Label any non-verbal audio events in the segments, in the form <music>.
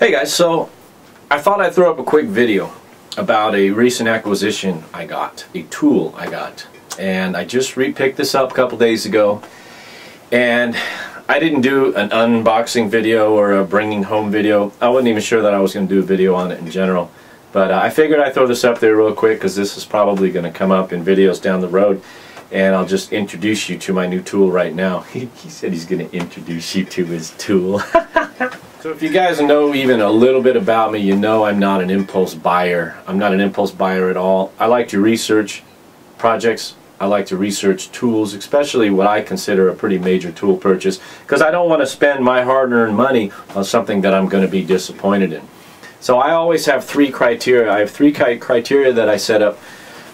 Hey guys, so I thought I'd throw up a quick video about a recent acquisition I got, a tool I got. And I just repicked this up a couple days ago and I didn't do an unboxing video or a bringing home video. I wasn't even sure that I was going to do a video on it in general. But uh, I figured I'd throw this up there real quick because this is probably going to come up in videos down the road. And I'll just introduce you to my new tool right now. <laughs> he said he's going to introduce you to his tool. <laughs> So if you guys know even a little bit about me, you know I'm not an impulse buyer. I'm not an impulse buyer at all. I like to research projects. I like to research tools, especially what I consider a pretty major tool purchase, because I don't want to spend my hard-earned money on something that I'm going to be disappointed in. So I always have three criteria. I have three criteria that I set up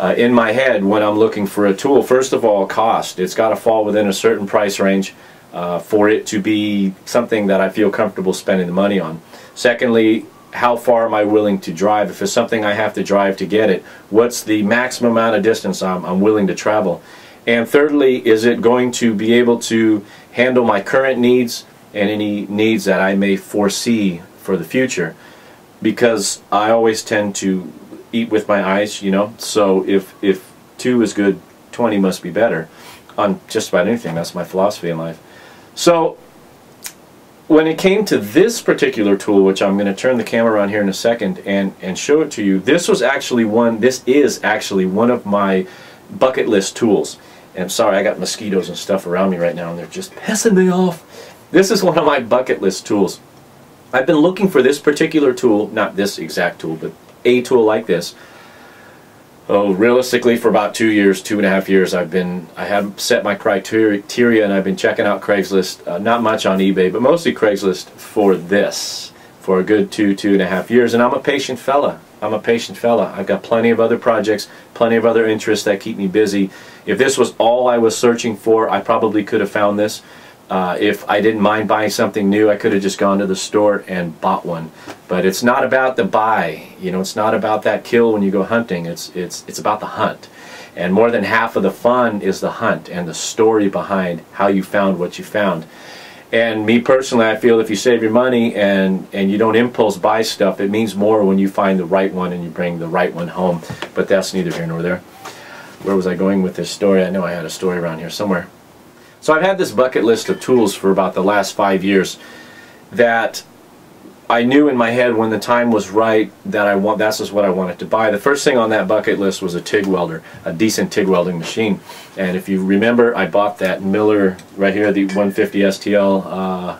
uh, in my head when I'm looking for a tool. First of all, cost. It's got to fall within a certain price range uh, for it to be something that I feel comfortable spending the money on. Secondly, how far am I willing to drive? If it's something I have to drive to get it, what's the maximum amount of distance I'm, I'm willing to travel? And thirdly, is it going to be able to handle my current needs and any needs that I may foresee for the future? Because I always tend to eat with my eyes, you know, so if, if two is good, 20 must be better on just about anything. That's my philosophy in life. So when it came to this particular tool, which I'm going to turn the camera on here in a second and, and show it to you, this was actually one, this is actually one of my bucket list tools. And I'm sorry, I got mosquitoes and stuff around me right now and they're just pissing me off. This is one of my bucket list tools. I've been looking for this particular tool, not this exact tool, but a tool like this, oh, realistically, for about two years, two and a half years, I've been, I have set my criteria and I've been checking out Craigslist, uh, not much on eBay, but mostly Craigslist for this, for a good two, two and a half years. And I'm a patient fella. I'm a patient fella. I've got plenty of other projects, plenty of other interests that keep me busy. If this was all I was searching for, I probably could have found this. Uh, if I didn't mind buying something new, I could have just gone to the store and bought one. But it's not about the buy. You know, it's not about that kill when you go hunting. It's it's it's about the hunt. And more than half of the fun is the hunt and the story behind how you found what you found. And me personally, I feel if you save your money and and you don't impulse buy stuff, it means more when you find the right one and you bring the right one home. But that's neither here nor there. Where was I going with this story? I know I had a story around here somewhere. So I've had this bucket list of tools for about the last five years that I knew in my head when the time was right that I want that's just what I wanted to buy. The first thing on that bucket list was a TIG welder, a decent TIG welding machine. And if you remember, I bought that Miller right here, the 150 STL, uh,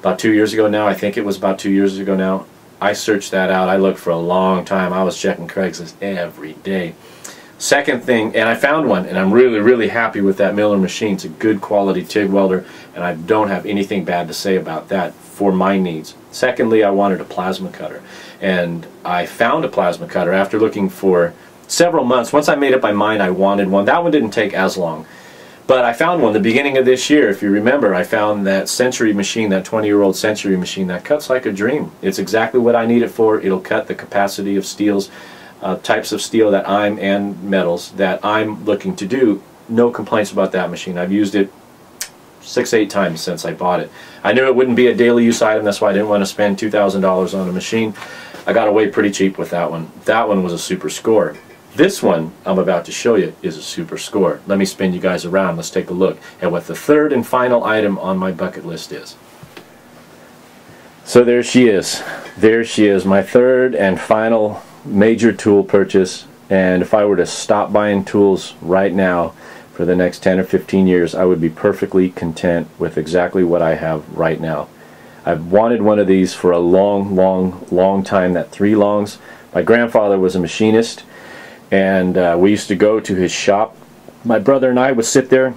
about two years ago now. I think it was about two years ago now. I searched that out. I looked for a long time. I was checking Craigslist every day. Second thing, and I found one, and I'm really, really happy with that Miller machine. It's a good quality TIG welder, and I don't have anything bad to say about that for my needs. Secondly, I wanted a plasma cutter, and I found a plasma cutter after looking for several months. Once I made up my mind I wanted one, that one didn't take as long. But I found one the beginning of this year. If you remember, I found that Century machine, that 20-year-old Century machine that cuts like a dream. It's exactly what I need it for. It'll cut the capacity of steels uh, types of steel that I'm and metals that I'm looking to do. No complaints about that machine. I've used it six, eight times since I bought it. I knew it wouldn't be a daily use item. That's why I didn't want to spend $2,000 on a machine. I got away pretty cheap with that one. That one was a super score. This one I'm about to show you is a super score. Let me spin you guys around. Let's take a look at what the third and final item on my bucket list is. So there she is. There she is, my third and final major tool purchase and if I were to stop buying tools right now for the next 10 or 15 years I would be perfectly content with exactly what I have right now. I've wanted one of these for a long long long time that three longs. My grandfather was a machinist and uh, we used to go to his shop. My brother and I would sit there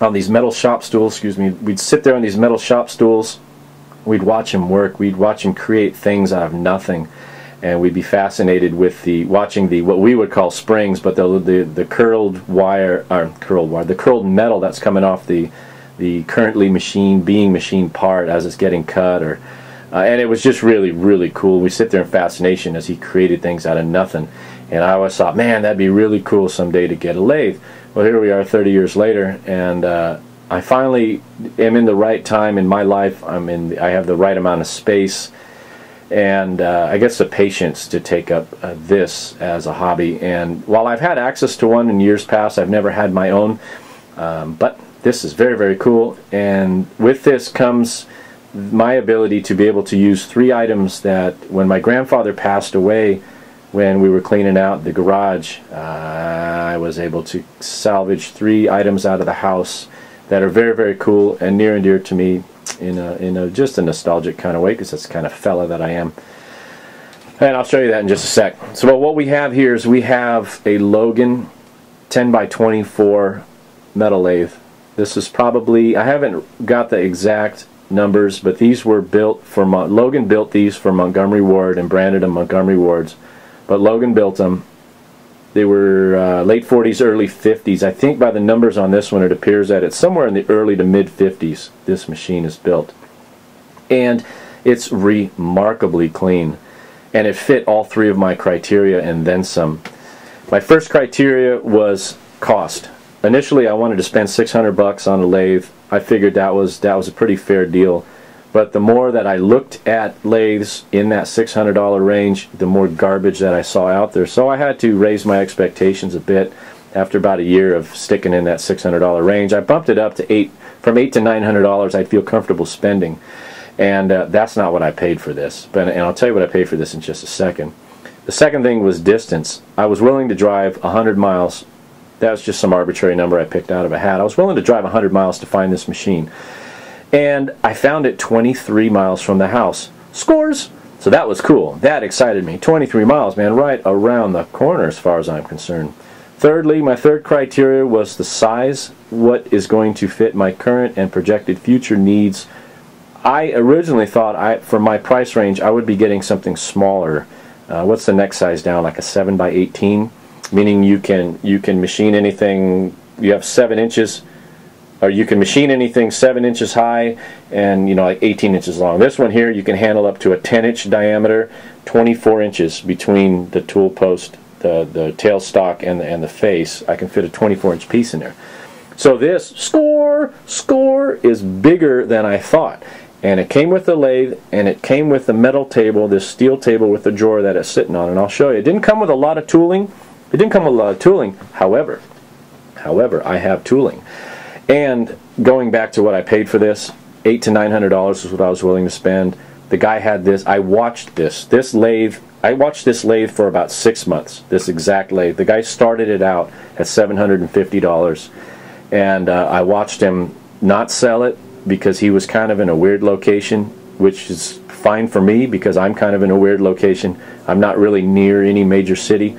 on these metal shop stools, excuse me, we'd sit there on these metal shop stools. We'd watch him work. We'd watch him create things out of nothing and we'd be fascinated with the watching the what we would call springs, but the the, the curled wire or curled wire, the curled metal that's coming off the the currently machine being machine part as it's getting cut or uh, and it was just really really cool. We sit there in fascination as he created things out of nothing, and I always thought, man, that'd be really cool someday to get a lathe. Well, here we are, 30 years later, and uh, I finally am in the right time in my life. I'm in. I have the right amount of space and uh, I guess the patience to take up uh, this as a hobby. And while I've had access to one in years past, I've never had my own. Um, but this is very, very cool. And with this comes my ability to be able to use three items that when my grandfather passed away, when we were cleaning out the garage, uh, I was able to salvage three items out of the house that are very, very cool and near and dear to me in a, in a just a nostalgic kind of way because that's the kind of fella that I am. And I'll show you that in just a sec. So what we have here is we have a Logan 10 by 24 metal lathe. This is probably, I haven't got the exact numbers, but these were built for, Logan built these for Montgomery Ward and branded them Montgomery Wards. But Logan built them they were uh, late 40s, early 50s. I think by the numbers on this one, it appears that it's somewhere in the early to mid 50s this machine is built. And it's remarkably clean. And it fit all three of my criteria and then some. My first criteria was cost. Initially, I wanted to spend 600 bucks on a lathe. I figured that was that was a pretty fair deal. But the more that I looked at lathes in that $600 range, the more garbage that I saw out there. So I had to raise my expectations a bit after about a year of sticking in that $600 range. I bumped it up to eight, from eight to $900 I'd feel comfortable spending. And uh, that's not what I paid for this. But, and I'll tell you what I paid for this in just a second. The second thing was distance. I was willing to drive 100 miles. That was just some arbitrary number I picked out of a hat. I was willing to drive 100 miles to find this machine and I found it 23 miles from the house. Scores! So that was cool. That excited me. 23 miles, man, right around the corner as far as I'm concerned. Thirdly, my third criteria was the size. What is going to fit my current and projected future needs? I originally thought I, for my price range, I would be getting something smaller. Uh, what's the next size down? Like a 7 by 18, meaning you can you can machine anything. You have seven inches or you can machine anything 7 inches high and you know like 18 inches long. This one here you can handle up to a 10 inch diameter, 24 inches between the tool post, the, the tail stock and the, and the face. I can fit a 24 inch piece in there. So this score, score is bigger than I thought. And it came with the lathe and it came with the metal table, this steel table with the drawer that it's sitting on. And I'll show you. It didn't come with a lot of tooling. It didn't come with a lot of tooling. However, however, I have tooling. And going back to what I paid for this, eight to nine hundred dollars is what I was willing to spend. The guy had this. I watched this. This lathe. I watched this lathe for about six months. This exact lathe. The guy started it out at seven hundred and fifty dollars, and uh, I watched him not sell it because he was kind of in a weird location, which is fine for me because I'm kind of in a weird location. I'm not really near any major city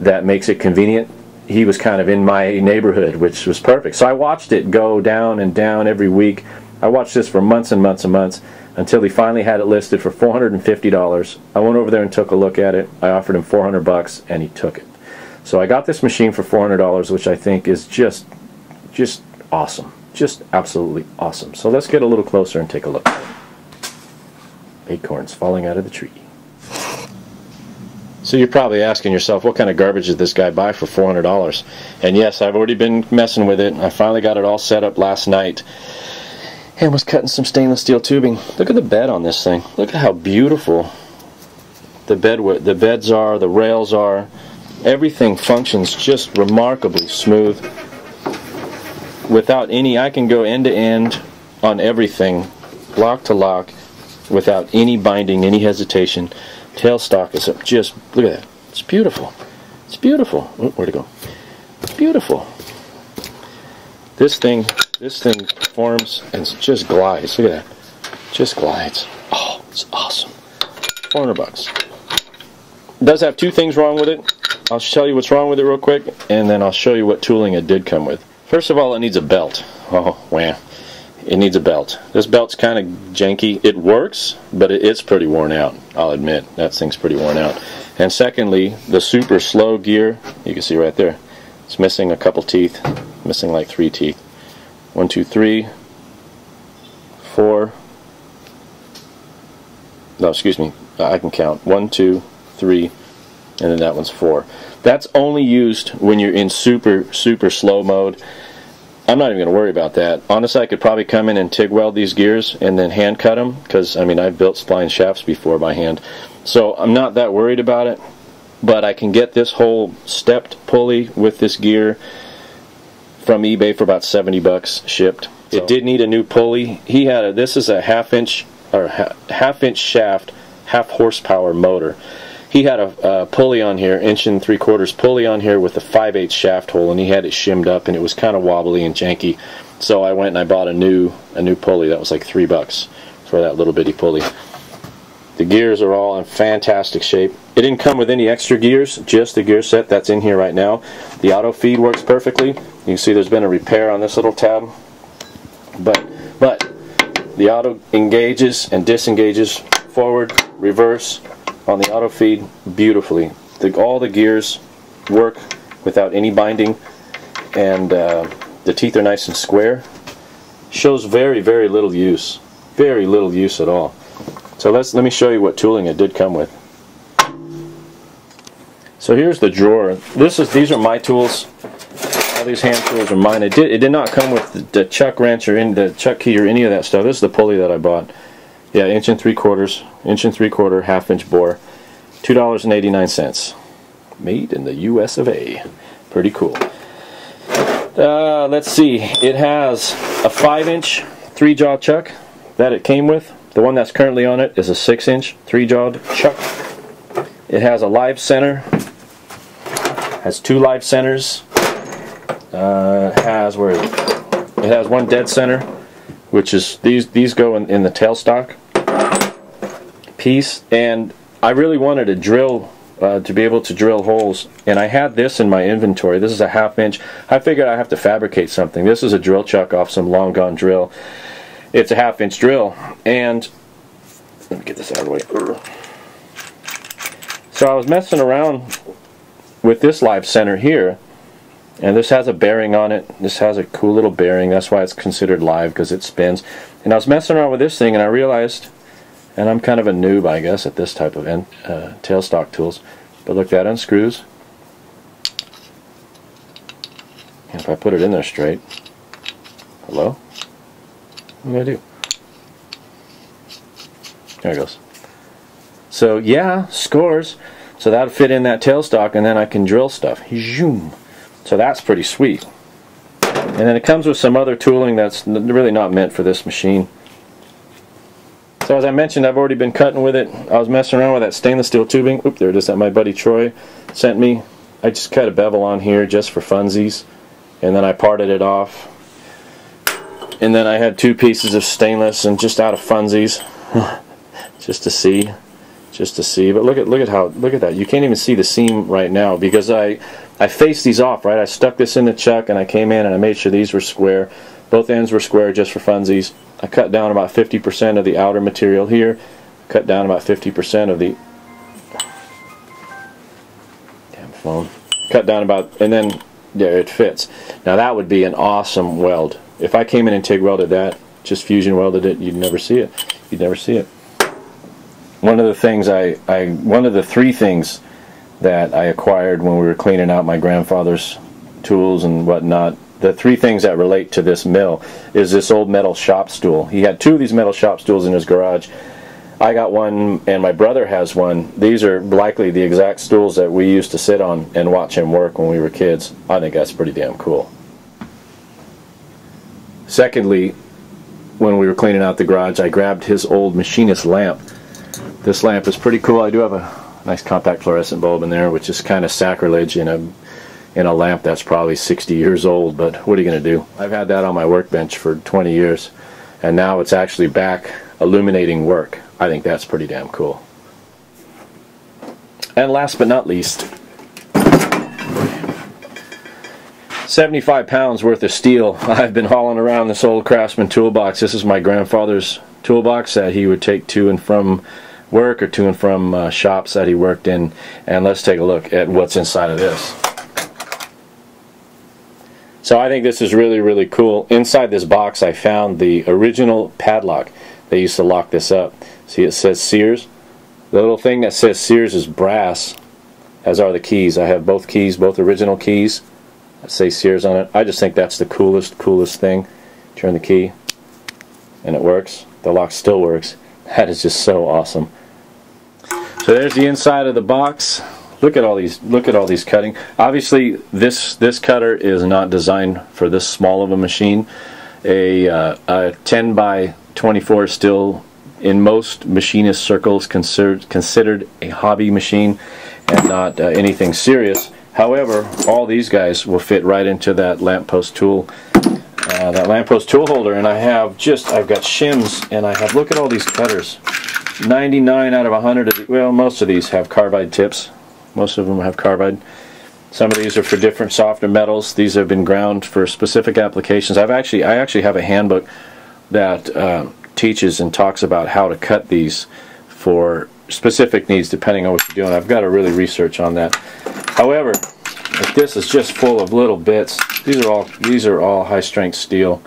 that makes it convenient he was kind of in my neighborhood, which was perfect. So I watched it go down and down every week. I watched this for months and months and months until he finally had it listed for $450. I went over there and took a look at it. I offered him 400 bucks and he took it. So I got this machine for $400, which I think is just just awesome. Just absolutely awesome. So let's get a little closer and take a look. Acorns falling out of the tree. So you're probably asking yourself, what kind of garbage did this guy buy for $400? And yes, I've already been messing with it. I finally got it all set up last night and was cutting some stainless steel tubing. Look at the bed on this thing. Look at how beautiful the bed the beds are, the rails are. Everything functions just remarkably smooth. Without any, I can go end to end on everything, lock to lock, without any binding, any hesitation tailstock is just, look at that. It's beautiful. It's beautiful. Oh, where'd it go? Beautiful. This thing, this thing performs and just glides. Look at that. Just glides. Oh, it's awesome. 400 bucks. It does have two things wrong with it. I'll tell you what's wrong with it real quick, and then I'll show you what tooling it did come with. First of all, it needs a belt. Oh, wow it needs a belt. This belt's kind of janky. It works, but it's pretty worn out. I'll admit that thing's pretty worn out. And secondly, the super slow gear, you can see right there, it's missing a couple teeth, missing like three teeth. One, two, three, four. No, excuse me. I can count. One, two, three, and then that one's four. That's only used when you're in super, super slow mode I'm not even going to worry about that. Honestly, I could probably come in and TIG weld these gears and then hand cut them because I mean I've built spline shafts before by hand, so I'm not that worried about it. But I can get this whole stepped pulley with this gear from eBay for about 70 bucks shipped. So. It did need a new pulley. He had a this is a half inch or half inch shaft, half horsepower motor he had a, pulley on here, inch and three quarters pulley on here with a 5 8 shaft hole, and he had it shimmed up, and it was kind of wobbly and janky. So I went and I bought a new a new pulley that was like three bucks for that little bitty pulley. The gears are all in fantastic shape. It didn't come with any extra gears, just the gear set that's in here right now. The auto feed works perfectly. You can see there's been a repair on this little tab, but but the auto engages and disengages forward, reverse, on the auto feed beautifully. The, all the gears work without any binding and uh, the teeth are nice and square. Shows very, very little use. Very little use at all. So let's let me show you what tooling it did come with. So here's the drawer. This is these are my tools. All these hand tools are mine. It did it did not come with the, the chuck wrench or in the chuck key or any of that stuff. This is the pulley that I bought. Yeah, inch and three quarters, inch and three quarter, half inch bore, two dollars and eighty nine cents. Made in the U.S. of A. Pretty cool. Uh, let's see. It has a five inch three jaw chuck that it came with. The one that's currently on it is a six inch three jawed chuck. It has a live center. Has two live centers. Uh, has where it? it has one dead center, which is these these go in, in the tailstock piece. And I really wanted to drill uh, to be able to drill holes. And I had this in my inventory. This is a half inch. I figured I have to fabricate something. This is a drill chuck off some long gone drill. It's a half inch drill. And let me get this out of the way. So I was messing around with this live center here and this has a bearing on it this has a cool little bearing that's why it's considered live because it spins and I was messing around with this thing and I realized and I'm kind of a noob, I guess, at this type of end, uh, tailstock tools. But look, that unscrews. And if I put it in there straight, hello? What do I do? There it goes. So yeah, scores. So that'll fit in that tailstock and then I can drill stuff. Zoom. So that's pretty sweet. And then it comes with some other tooling that's really not meant for this machine. So as I mentioned, I've already been cutting with it. I was messing around with that stainless steel tubing. Oop, there it is that my buddy Troy sent me. I just cut a bevel on here just for funsies. And then I parted it off. And then I had two pieces of stainless and just out of funsies. <laughs> just to see. Just to see. But look at look at how look at that. You can't even see the seam right now because I I faced these off, right? I stuck this in the chuck and I came in and I made sure these were square. Both ends were square just for funsies. I cut down about 50% of the outer material here, cut down about 50% of the damn phone, cut down about, and then there it fits. Now that would be an awesome weld. If I came in and TIG welded that, just fusion welded it, you'd never see it. You'd never see it. One of the things I, I one of the three things that I acquired when we were cleaning out my grandfather's tools and whatnot the three things that relate to this mill is this old metal shop stool. He had two of these metal shop stools in his garage. I got one, and my brother has one. These are likely the exact stools that we used to sit on and watch him work when we were kids. I think that's pretty damn cool. Secondly, when we were cleaning out the garage, I grabbed his old machinist lamp. This lamp is pretty cool. I do have a nice compact fluorescent bulb in there, which is kind of sacrilege in a in a lamp that's probably 60 years old, but what are you going to do? I've had that on my workbench for 20 years, and now it's actually back illuminating work. I think that's pretty damn cool. And last but not least, 75 pounds worth of steel. <laughs> I've been hauling around this old Craftsman toolbox. This is my grandfather's toolbox that he would take to and from work or to and from uh, shops that he worked in. And let's take a look at what's inside of this. So I think this is really, really cool. Inside this box I found the original padlock. They used to lock this up. See it says Sears. The little thing that says Sears is brass, as are the keys. I have both keys, both original keys. say Sears on it. I just think that's the coolest, coolest thing. Turn the key, and it works. The lock still works. <laughs> That is just so awesome. So there's the inside of the box. Look at all these. Look at all these cutting. Obviously, this this cutter is not designed for this small of a machine. A, uh, a 10 by 24 is still in most machinist circles considered considered a hobby machine and not uh, anything serious. However, all these guys will fit right into that lamppost tool, uh, that lamppost tool holder. And I have just, I've got shims, and I have, look at all these cutters. 99 out of 100 of the, well, most of these have carbide tips. Most of them have carbide. Some of these are for different softer metals. These have been ground for specific applications. I've actually, I actually have a handbook that uh, teaches and talks about how to cut these for specific needs depending on what you're doing. I've got to really research on that. However, this is just full of little bits. These are all these are all high strength steel,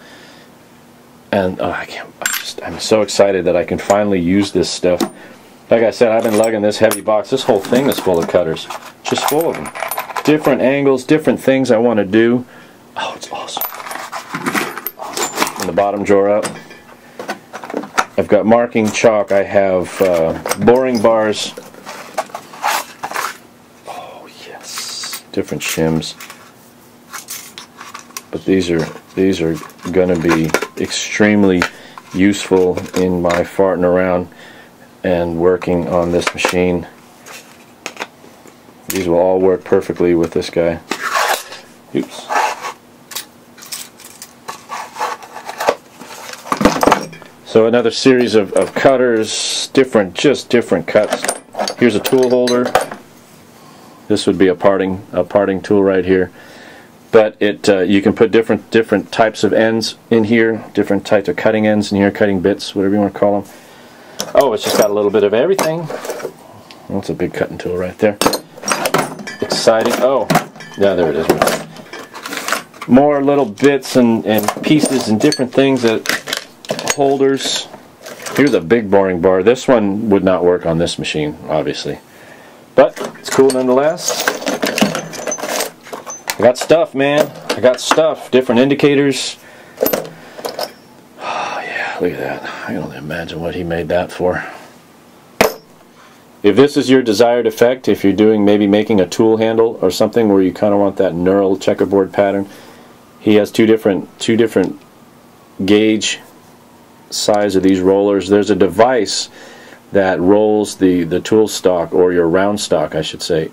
and oh, I can't. I'm, just, I'm so excited that I can finally use this stuff. Like I said, I've been lugging this heavy box. This whole thing is full of cutters, just full of them. Different angles, different things I want to do. Oh, it's awesome. And the bottom drawer up. I've got marking chalk. I have uh, boring bars. Oh yes, different shims. But these are these are going to be extremely useful in my farting around and working on this machine. These will all work perfectly with this guy. Oops. So another series of, of cutters, different, just different cuts. Here's a tool holder. This would be a parting, a parting tool right here. But it, uh, you can put different, different types of ends in here, different types of cutting ends in here, cutting bits, whatever you want to call them. Oh, it's just got a little bit of everything. That's a big cutting tool right there. Exciting. Oh, yeah, there it is. More little bits and, and pieces and different things that holders. Here's a big boring bar. This one would not work on this machine, obviously. But it's cool nonetheless. I got stuff, man. I got stuff. Different indicators. <sighs> Oh, yeah, look at that. I can only imagine what he made that for. If this is your desired effect, if you're doing maybe making a tool handle or something where you kind of want that knurled checkerboard pattern, he has two different two different gauge size of these rollers. There's a device that rolls the, the tool stock, or your round stock, I should say,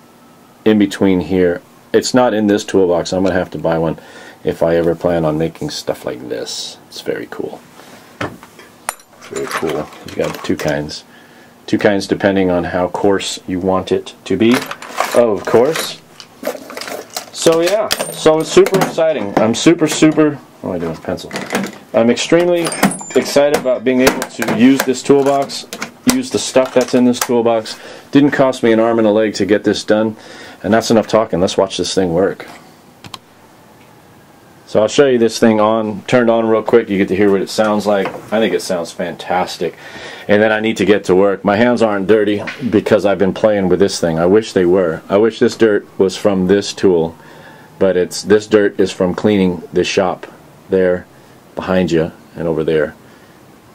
in between here. It's not in this toolbox. I'm going to have to buy one if I ever plan on making stuff like this. It's very cool. very cool. You've got two kinds. Two kinds depending on how coarse you want it to be, of course. So yeah, so it's super exciting. I'm super, super, what am I doing, pencil? I'm extremely excited about being able to use this toolbox, use the stuff that's in this toolbox. Didn't cost me an arm and a leg to get this done, and that's enough talking. Let's watch this thing work. So I'll show you this thing on, turned on real quick. You get to hear what it sounds like. I think it sounds fantastic. And then I need to get to work. My hands aren't dirty because I've been playing with this thing. I wish they were. I wish this dirt was from this tool, but it's this dirt is from cleaning the shop there behind you and over there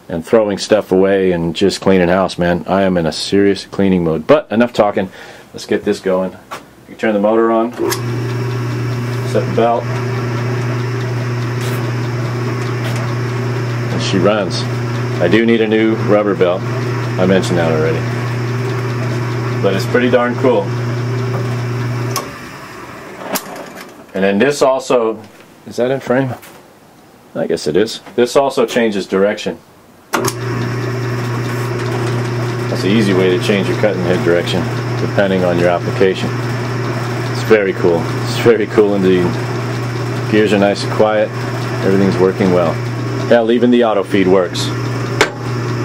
and throwing stuff away and just cleaning house, man. I am in a serious cleaning mode. But enough talking. Let's get this going. You turn the motor on, set the belt, and she runs. I do need a new rubber belt. I mentioned that already. But it's pretty darn cool. And then this also, is that in frame? I guess it is. This also changes direction. That's an easy way to change your cutting head direction depending on your application. Very cool. It's very cool indeed. Gears are nice and quiet. Everything's working well. Hell, even the auto feed works.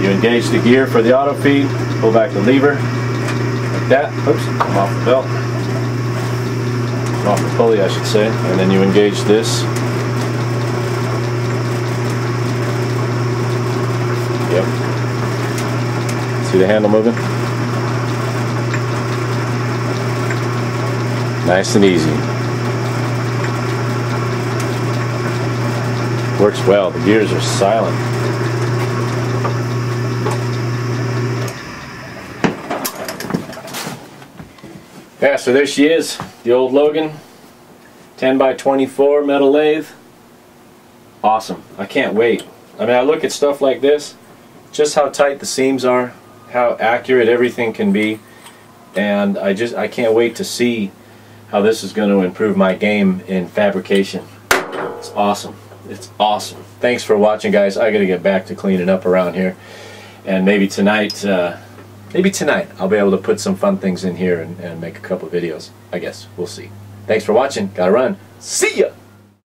You engage the gear for the auto feed, pull back the lever, like that. Oops, come off the belt. Come off the pulley, I should say. And then you engage this Yep. See the handle moving? Nice and easy. Works well. The gears are silent. Yeah, so there she is. The old Logan. 10 by 24 metal lathe. Awesome. I can't wait. I mean, I look at stuff like this, just how tight the seams are, how accurate everything can be, and I just I can't wait to see how this is going to improve my game in fabrication. It's awesome. It's awesome. Thanks for watching, guys. I got to get back to cleaning up around here, and maybe tonight, uh, maybe tonight, I'll be able to put some fun things in here and, and make a couple videos. I guess we'll see. Thanks for watching. Gotta run. See ya.